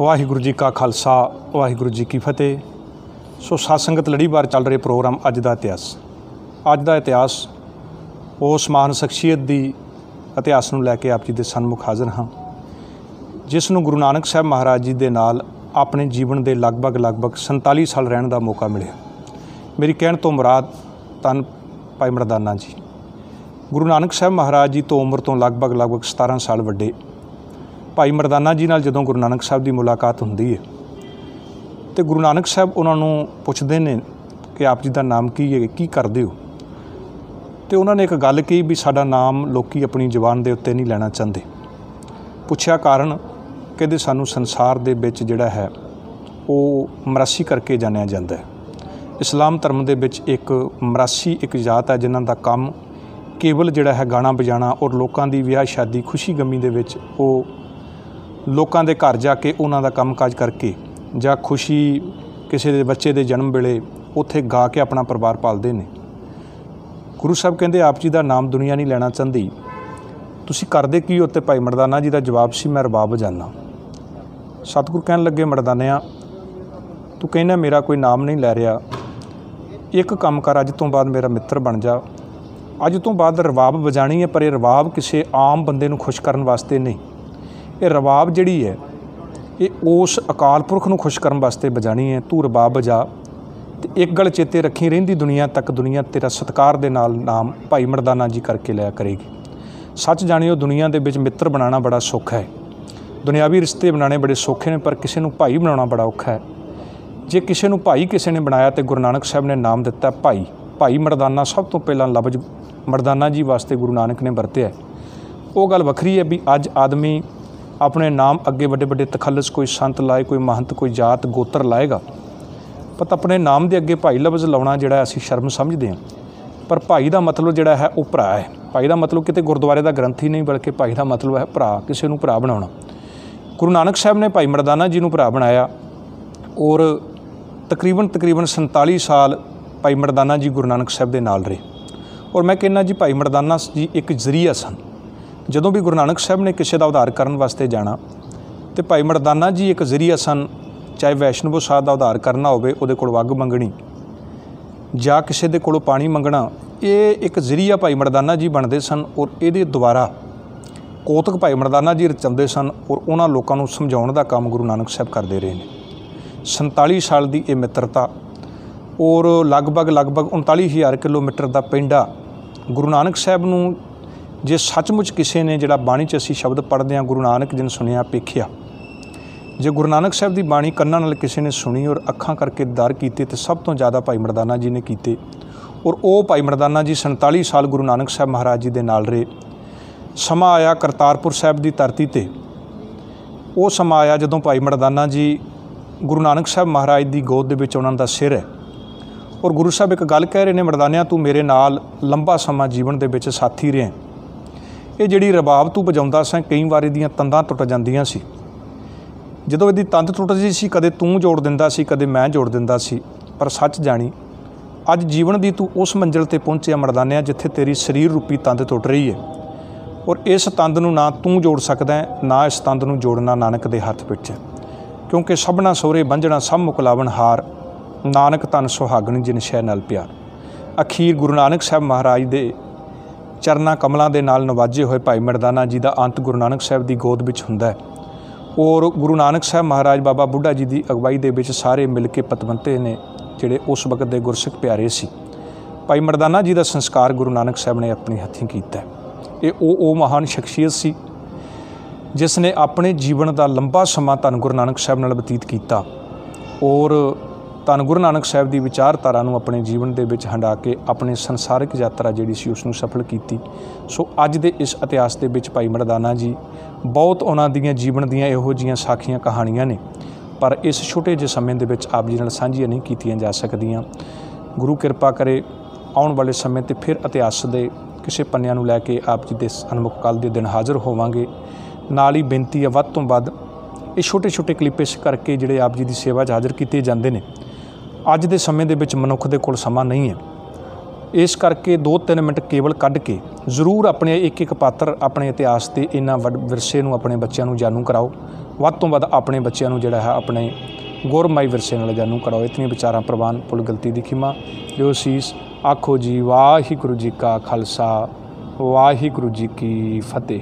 ਵਾਹਿਗੁਰੂ ਜੀ ਕਾ ਖਾਲਸਾ, ਵਾਹਿਗੁਰੂ ਜੀ ਕੀ ਫਤਿਹ। ਸੋ ਸਾਧ ਸੰਗਤ ਲੜੀਵਾਰ ਚੱਲ ਰਹੇ ਪ੍ਰੋਗਰਾਮ ਅੱਜ ਦਾ ਇਤਿਹਾਸ। ਅੱਜ ਦਾ ਇਤਿਹਾਸ ਉਸ ਮਹਾਨ ਸ਼ਖਸੀਅਤ ਦੀ ਇਤਿਹਾਸ ਨੂੰ ਲੈ ਕੇ ਆਪ ਜੀ ਦੇ ਸਨਮੁਖ ਹਾਜ਼ਰ ਹਾਂ, ਜਿਸ ਨੂੰ ਗੁਰੂ ਨਾਨਕ ਸਾਹਿਬ ਮਹਾਰਾਜ ਜੀ ਦੇ ਨਾਲ ਆਪਣੇ ਜੀਵਨ ਦੇ ਲਗਭਗ ਲਗਭਗ 47 ਸਾਲ ਰਹਿਣ ਦਾ ਮੌਕਾ ਮਿਲਿਆ। ਮੇਰੀ ਕਹਿਣ ਤੋਂ ਮੁਰਾਦ ਤਨ ਭਾਈ ਮਰਦਾਨਾ ਜੀ। ਗੁਰੂ ਨਾਨਕ ਸਾਹਿਬ ਮਹਾਰਾਜ ਜੀ ਤੋਂ ਉਮਰ ਤੋਂ ਲਗਭਗ ਲਗਭਗ 17 ਸਾਲ ਵੱਡੇ ਭਾਈ ਮਰਦਾਨਾ ਜੀ ਨਾਲ ਜਦੋਂ ਗੁਰੂ ਨਾਨਕ ਸਾਹਿਬ ਦੀ ਮੁਲਾਕਾਤ ਹੁੰਦੀ ਹੈ ਤੇ ਗੁਰੂ ਨਾਨਕ ਸਾਹਿਬ ਉਹਨਾਂ ਨੂੰ ਪੁੱਛਦੇ ਨੇ ਕਿ ਆਪ ਜੀ ਦਾ ਨਾਮ ਕੀ ਹੈ ਕੀ ਕਰਦੇ ਹੋ? ਤੇ ਉਹਨਾਂ ਨੇ ਇੱਕ ਗੱਲ ਕਹੀ ਵੀ ਸਾਡਾ ਨਾਮ ਲੋਕੀ ਆਪਣੀ ਜ਼ੁਬਾਨ ਦੇ ਉੱਤੇ ਨਹੀਂ ਲੈਣਾ ਚਾਹੁੰਦੇ। ਪੁੱਛਿਆ ਕਾਰਨ ਕਹਿੰਦੇ ਸਾਨੂੰ ਸੰਸਾਰ ਦੇ ਵਿੱਚ ਜਿਹੜਾ ਹੈ, ਉਹ ਮਰਾਸੀ ਕਰਕੇ ਜਾਣਿਆ ਜਾਂਦਾ ਹੈ। ਇਸਲਾਮ ਧਰਮ ਦੇ ਵਿੱਚ ਇੱਕ ਮਰਾਸੀ ਇੱਕ ਜਾਤ ਹੈ ਜਿਨ੍ਹਾਂ ਦਾ ਕੰਮ ਕੇਵਲ ਜਿਹੜਾ ਹੈ ਗਾਣਾ ਵਜਾਣਾ ਔਰ ਲੋਕਾਂ ਦੀ ਵਿਆਹ ਸ਼ਾਦੀ ਖੁਸ਼ੀ ਗਮੀ ਦੇ ਵਿੱਚ ਉਹ ਲੋਕਾਂ ਦੇ ਘਰ ਜਾ ਕੇ ਉਹਨਾਂ ਦਾ ਕੰਮਕਾਜ ਕਰਕੇ ਜਾਂ ਖੁਸ਼ੀ ਕਿਸੇ ਦੇ ਬੱਚੇ ਦੇ ਜਨਮ ਵੇਲੇ ਉੱਥੇ ਗਾ ਕੇ ਆਪਣਾ ਪਰਿਵਾਰ ਪਾਲਦੇ ਨੇ। ਗੁਰੂ ਸਾਹਿਬ ਕਹਿੰਦੇ, ਆਪ ਜੀ ਦਾ ਨਾਮ ਦੁਨੀਆ ਨਹੀਂ ਲੈਣਾ ਚਾਹੁੰਦੀ। ਤੁਸੀਂ ਕਰਦੇ ਕੀ ਹੋ ਭਾਈ ਮਰਦਾਨਾ ਜੀ ਦਾ ਜਵਾਬ ਸੀ, ਮੈਂ ਰਬਾਬ ਵਜਾਨਾ ਸਤਿਗੁਰ ਕਹਿਣ ਲੱਗੇ, ਮਰਦਾਨਿਆਂ, ਤੂੰ ਕਹਿੰਦਾ ਮੇਰਾ ਕੋਈ ਨਾਮ ਨਹੀਂ ਲੈ ਰਿਹਾ। ਇੱਕ ਕੰਮ ਕਰ, ਅੱਜ ਤੋਂ ਬਾਅਦ ਮੇਰਾ ਮਿੱਤਰ ਬਣ ਜਾ। ਅੱਜ ਤੋਂ ਬਾਅਦ ਰਬਾਬ ਵਜਾਣੀ ਹੈ, ਪਰ ਇਹ ਰਬਾਬ ਕਿਸੇ ਆਮ ਬੰਦੇ ਨੂੰ ਖੁਸ਼ ਕਰਨ ਵਾਸਤੇ ਨਹੀਂ। ਇਹ ਰਬਾਬ ਜਿਹੜੀ ਹੈ, ਇਹ ਉਸ ਅਕਾਲ ਪੁਰਖ ਨੂੰ ਖੁਸ਼ ਕਰਨ ਵਾਸਤੇ ਵਜਾਣੀ ਹੈ, ਤੂੰ ਰਬਾਬ ਬਜਾ ਤੇ ਇੱਕ ਗੱਲ ਚੇਤੇ ਰੱਖੀ ਰਹਿੰਦੀ ਦੁਨੀਆ ਤੱਕ, ਦੁਨੀਆ ਤੇਰਾ ਸਤਕਾਰ ਦੇ ਨਾਲ ਨਾਮ ਭਾਈ ਮਰਦਾਨਾ ਜੀ ਕਰਕੇ ਲਿਆ ਕਰੇਗੀ। ਸੱਚ ਜਾਣਿਓ, ਦੁਨੀਆ ਦੇ ਵਿੱਚ ਮਿੱਤਰ ਬਣਾਉਣਾ ਬੜਾ ਸੌਖਾ ਹੈ। ਦੁਨਿਆਵੀ ਰਿਸ਼ਤੇ ਬਣਾਉਣੇ ਬੜੇ ਸੌਖੇ ਨੇ, ਪਰ ਕਿਸੇ ਨੂੰ ਭਾਈ ਬਣਾਉਣਾ ਬੜਾ ਔਖਾ ਹੈ। ਜੇ ਕਿਸੇ ਨੂੰ ਭਾਈ ਕਿਸੇ ਨੇ ਬਣਾਇਆ ਤੇ ਗੁਰੂ ਨਾਨਕ ਸਾਹਿਬ ਨੇ ਨਾਮ ਦਿੱਤਾ ਭਾਈ ਭਾਈ ਮਰਦਾਨਾ ਸਭ ਤੋਂ ਪਹਿਲਾਂ ਲਫ਼ਜ਼ ਮਰਦਾਨਾ ਜੀ ਵਾਸਤੇ ਗੁਰੂ ਨਾਨਕ ਨੇ ਵਰਤਿਆ ਉਹ ਗੱਲ ਵੱਖਰੀ ਹੈ ਵੀ ਅੱਜ ਆਦਮੀ ਆਪਣੇ ਨਾਮ ਅੱਗੇ ਵੱਡੇ ਵੱਡੇ ਤਖੱਲਸ, ਕੋਈ ਸੰਤ ਲਾਏ, ਕੋਈ ਮਹੰਤ, ਕੋਈ ਜਾਤ, ਗੋਤਰ ਲਾਏਗਾ। ਪਰ ਆਪਣੇ ਨਾਮ ਦੇ ਅੱਗੇ ਭਾਈ ਲਫ਼ਜ਼ ਲਾਉਣਾ ਜਿਹੜਾ ਅਸੀਂ ਸ਼ਰਮ ਸਮਝਦੇ ਹਾਂ। ਪਰ ਭਾਈ ਦਾ ਮਤਲਬ ਜਿਹੜਾ ਹੈ ਉਹ ਭਰਾ ਹੈ। ਭਾਈ ਦਾ ਮਤਲਬ ਕਿਤੇ ਗੁਰਦੁਆਰੇ ਦਾ ਗ੍ਰੰਥੀ ਨਹੀਂ, ਬਲਕਿ ਭਾਈ ਦਾ ਮਤਲਬ ਹੈ ਭਰਾ, ਕਿਸੇ ਨੂੰ ਭਰਾ ਬਣਾਉਣਾ। ਗੁਰੂ ਨਾਨਕ ਸਾਹਿਬ ਨੇ ਭਾਈ ਮਰਦਾਨਾ ਜੀ ਨੂੰ ਭਰਾ ਬਣਾਇਆ ਔਰ ਤਕਰੀਬਨ ਤਕਰੀਬਨ 47 ਸਾਲ ਭਾਈ ਮਰਦਾਨਾ ਜੀ ਗੁਰੂ ਨਾਨਕ ਸਾਹਿਬ ਦੇ ਨਾਲ ਰਹੇ। ਔਰ ਮੈਂ ਕਹਿੰਦਾ ਜੀ, ਭਾਈ ਮਰਦਾਨਾ ਜੀ ਇੱਕ ਜ਼ਰੀਆ ਸਨ। ਜਦੋਂ ਵੀ ਗੁਰੂ ਨਾਨਕ ਸਾਹਿਬ ਨੇ ਕਿਸੇ ਦਾ ਉਧਾਰ ਕਰਨ ਵਾਸਤੇ ਜਾਣਾ ਤੇ ਭਾਈ ਮਰਦਾਨਾ ਜੀ ਇੱਕ ਜ਼ਰੀਆ ਸਨ, ਚਾਹੇ ਵੈਸ਼ਨਵ ਸਾਧ ਦਾ ਉਧਾਰ ਕਰਨਾ ਹੋਵੇ, ਉਹਦੇ ਕੋਲ ਵੱਗ ਮੰਗਣੀ, ਜਾਂ ਕਿਸੇ ਦੇ ਕੋਲੋਂ ਪਾਣੀ ਮੰਗਣਾ, ਇਹ ਇੱਕ ਜ਼ਰੀਆ ਭਾਈ ਮਰਦਾਨਾ ਜੀ ਬਣਦੇ ਸਨ ਔਰ ਇਹਦੇ ਦੁਆਰਾ ਕੋਤਕ ਭਾਈ ਮਰਦਾਨਾ ਜੀ ਰਚਾਉਂਦੇ ਸਨ ਔਰ ਉਹਨਾਂ ਲੋਕਾਂ ਨੂੰ ਸਮਝਾਉਣ ਦਾ ਕੰਮ ਗੁਰੂ ਨਾਨਕ ਸਾਹਿਬ ਕਰਦੇ ਰਹੇ ਨੇ। 47 ਸਾਲ ਦੀ ਇਹ ਮਿੱਤਰਤਾ ਔਰ ਲਗਭਗ ਲਗਭਗ 39000 ਕਿਲੋਮੀਟਰ ਦਾ ਪਿੰਡਾ ਗੁਰੂ ਨਾਨਕ ਸਾਹਿਬ ਨੂੰ ਜੇ ਸੱਚਮੁੱਚ ਕਿਸੇ ਨੇ ਜਿਹੜਾ ਬਾਣੀ 'ਚ ਅਸੀਂ ਸ਼ਬਦ ਪੜ੍ਹਦੇ ਹਾਂ, ਗੁਰੂ ਨਾਨਕ ਜੀ ਨੇ ਸੁਣਿਆ ਪੇਖਿਆ ਜੇ ਗੁਰੂ ਨਾਨਕ ਸਾਹਿਬ ਦੀ ਬਾਣੀ ਕੰਨਾਂ ਨਾਲ ਕਿਸੇ ਨੇ ਸੁਣੀ ਔਰ ਅੱਖਾਂ ਕਰਕੇ ਦਰ ਕੀਤੇ, ਤੇ ਸਭ ਤੋਂ ਜ਼ਿਆਦਾ ਭਾਈ ਮਰਦਾਨਾ ਜੀ ਨੇ ਕੀਤੇ। ਔਰ ਉਹ ਭਾਈ ਮਰਦਾਨਾ ਜੀ 47 ਸਾਲ ਗੁਰੂ ਨਾਨਕ ਸਾਹਿਬ ਮਹਾਰਾਜ ਜੀ ਦੇ ਨਾਲ ਰਹੇ। ਸਮਾਂ ਆਇਆ ਕਰਤਾਰਪੁਰ ਸਾਹਿਬ ਦੀ ਧਰਤੀ ਤੇ। ਉਹ ਸਮਾਂ ਆਇਆ ਜਦੋਂ ਭਾਈ ਮਰਦਾਨਾ ਜੀ ਗੁਰੂ ਨਾਨਕ ਸਾਹਿਬ ਮਹਾਰਾਜ ਦੀ ਗੋਦ ਦੇ ਵਿੱਚ ਉਹਨਾਂ ਦਾ ਸਿਰ ਹੈ। ਔਰ ਗੁਰੂ ਸਾਹਿਬ ਇੱਕ ਗੱਲ ਕਹਿ ਰਹੇ ਨੇ, ਮਰਦਾਨਿਆਂ, ਤੂੰ ਮੇਰੇ ਨਾਲ ਲੰਬਾ ਸਮਾਂ ਜੀਵਨ ਦੇ ਵਿੱਚ ਸਾਥੀ ਰਿਹਾ। ਇਹ ਜਿਹੜੀ ਰਬਾਬ ਤੂੰ ਵਜਾਉਂਦਾ ਸਾਂ, ਕਈ ਵਾਰ ਇਹਦੀਆਂ ਤੰਦਾਂ ਟੁੱਟ ਜਾਂਦੀਆਂ ਸੀ। ਜਦੋਂ ਇਹਦੀ ਤੰਦ ਟੁੱਟਦੀ ਸੀ, ਕਦੇ ਤੂੰ ਜੋੜ ਦਿੰਦਾ ਸੀ, ਕਦੇ ਮੈਂ ਜੋੜ ਦਿੰਦਾ ਸੀ। ਪਰ ਸੱਚ ਜਾਣੀ, ਅੱਜ ਜੀਵਨ ਦੀ ਤੂੰ ਉਸ ਮੰਜ਼ਿਲ ਤੇ ਪਹੁੰਚਿਆ ਮਰਦਾਨਿਆ ਜਿੱਥੇ ਤੇਰੀ ਸਰੀਰ ਰੂਪੀ ਤੰਦ ਟੁੱਟ ਰਹੀ ਹੈ ਔਰ ਇਸ ਤੰਦ ਨੂੰ ਨਾ ਤੂੰ ਜੋੜ ਸਕਦਾ ਹੈ, ਨਾ ਇਸ ਤੰਦ ਨੂੰ ਜੋੜਨਾ ਨਾਨਕ ਦੇ ਹੱਥ ਵਿੱਚ ਹੈ। ਕਿਉਂਕਿ ਸਭਨਾ ਸੋਰੇ ਬੰਝਣਾ ਸਭ ਮੁਕਲਾਵਣ ਹਾਰ, ਨਾਨਕ ਤਨ ਸੁਹਾਗਣ ਜਿਨ ਸ਼ੈ ਨਾਲ ਪਿਆਰ। ਅਖੀਰ ਗੁਰੂ ਨਾਨਕ ਸਾਹਿਬ ਮਹਾਰਾਜ ਦੇ ਚਰਨਾ ਕਮਲਾਂ ਦੇ ਨਾਲ ਨਵਾਜੇ ਹੋਏ ਭਾਈ ਮਰਦਾਨਾ ਜੀ ਦਾ ਅੰਤ ਗੁਰੂ ਨਾਨਕ ਸਾਹਿਬ ਦੀ ਗੋਦ ਵਿੱਚ ਹੁੰਦਾ ਹੈ। ਔਰ ਗੁਰੂ ਨਾਨਕ ਸਾਹਿਬ ਮਹਾਰਾਜ ਬਾਬਾ ਬੁੱਢਾ ਜੀ ਦੀ ਅਗਵਾਈ ਦੇ ਵਿੱਚ ਸਾਰੇ ਮਿਲ ਕੇ ਪਤਵੰਤੇ ਨੇ ਜਿਹੜੇ ਉਸ ਵਕਤ ਦੇ ਗੁਰਸਿੱਖ ਪਿਆਰੇ ਸੀ। ਭਾਈ ਮਰਦਾਨਾ ਜੀ ਦਾ ਸੰਸਕਾਰ ਗੁਰੂ ਨਾਨਕ ਸਾਹਿਬ ਨੇ ਆਪਣੇ ਹੱਥੀਂ ਕੀਤਾ ਇਹ ਉਹ ਉਹ ਮਹਾਨ ਸ਼ਖਸੀਅਤ ਸੀ ਜਿਸ ਨੇ ਆਪਣੇ ਜੀਵਨ ਦਾ ਲੰਬਾ ਸਮਾਂ ਧੰਨ ਗੁਰੂ ਨਾਨਕ ਸਾਹਿਬ ਨਾਲ ਬਤੀਤ ਕੀਤਾ। ਔਰ ਧੰਨ ਗੁਰੂ ਨਾਨਕ ਸਾਹਿਬ ਦੀ ਵਿਚਾਰਧਾਰਾ ਨੂੰ ਆਪਣੇ ਜੀਵਨ ਦੇ ਵਿੱਚ ਹੰਡਾ ਕੇ ਆਪਣੇ ਸੰਸਾਰਿਕ ਯਾਤਰਾ ਜਿਹੜੀ ਸੀ ਉਸ ਨੂੰ ਸਫਲ ਕੀਤੀ। ਸੋ ਅੱਜ ਦੇ ਇਸ ਇਤਿਹਾਸ ਦੇ ਵਿੱਚ ਭਾਈ ਮਰਦਾਨਾ ਜੀ, ਬਹੁਤ ਉਹਨਾਂ ਦੀਆਂ ਜੀਵਨ ਦੀਆਂ ਇਹੋ ਜੀਆਂ ਸਾਖੀਆਂ ਕਹਾਣੀਆਂ ਨੇ, ਪਰ ਇਸ ਛੋਟੇ ਜਿਹੇ ਸਮੇਂ ਦੇ ਵਿੱਚ ਆਪ ਜੀ ਨਾਲ ਸਾਂਝੀਆਂ ਨਹੀਂ ਕੀਤੀਆਂ ਜਾ ਸਕਦੀਆਂ। ਗੁਰੂ ਕਿਰਪਾ ਕਰੇ ਆਉਣ ਵਾਲੇ ਸਮੇਂ ਤੇ ਫਿਰ ਇਤਿਹਾਸ ਦੇ ਕਿਸੇ ਪੰਨਿਆਂ ਨੂੰ ਲੈ ਕੇ ਆਪ ਜੀ ਦੇ ਸਨਮੁਖ ਕੱਲ ਦੇ ਦਿਨ ਹਾਜ਼ਰ ਹੋਵਾਂਗੇ। ਨਾਲ ਹੀ ਬੇਨਤੀ ਹੈ ਵੱਧ ਤੋਂ ਵੱਧ, ਇਹ ਛੋਟੇ ਛੋਟੇ ਕਲਿੱਪ ਇਸ ਕਰਕੇ ਜਿਹੜੇ ਆਪ ਜੀ ਦੀ ਸੇਵਾ 'ਚ ਹਾਜ਼ਰ ਕੀਤੇ ਜਾਂਦੇ ਨੇ ਅੱਜ ਦੇ ਸਮੇਂ ਦੇ ਵਿੱਚ ਮਨੁੱਖ ਦੇ ਕੋਲ ਸਮਾਂ ਨਹੀਂ ਹੈ। ਇਸ ਕਰਕੇ 2-3 ਮਿੰਟ ਕੇਵਲ ਕੱਢ ਕੇ ਜ਼ਰੂਰ ਆਪਣੇ ਇੱਕ ਇੱਕ ਪਾਤਰ ਆਪਣੇ ਇਤਿਹਾਸ ਤੇ ਇਹਨਾਂ ਵੱਡ ਵਿਰਸੇ ਨੂੰ ਆਪਣੇ ਬੱਚਿਆਂ ਨੂੰ ਜਾਣੂ ਕਰਾਓ। ਵੱਧ ਤੋਂ ਵੱਧ ਆਪਣੇ ਬੱਚਿਆਂ ਨੂੰ ਜਿਹੜਾ ਹੈ ਆਪਣੇ ਗੁਰਮਈ ਵਿਰਸੇ ਨਾਲ ਜਾਣੂ ਕਰਾਓ। ਇਤਨੀ ਵਿਚਾਰਾਂ ਪ੍ਰਵਾਨ ਪੁਲ ਗਲਤੀ ਦੀ ਖਿਮਾ। ਜੋ ਸੀਸ, ਆਖੋ ਜੀ, ਵਾਹਿਗੁਰੂ ਜੀ ਕਾ ਖਾਲਸਾ, ਵਾਹਿਗੁਰੂ ਜੀ ਕੀ ਫਤਿਹ।